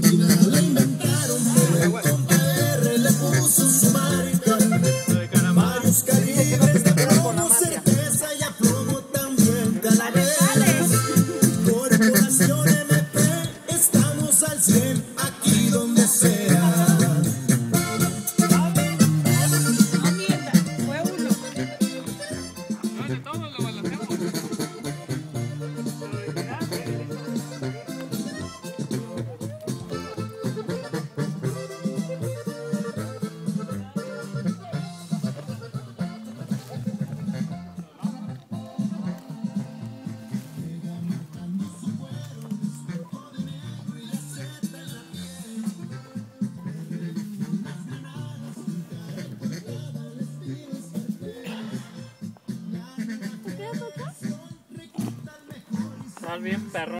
Le inventaron, pero con PR le puso su marica para buscar libres de promo, cerveza y a plomo también. Corporación MP, estamos al 100, aquí donde sea. ¡Ah. Estás bien perro.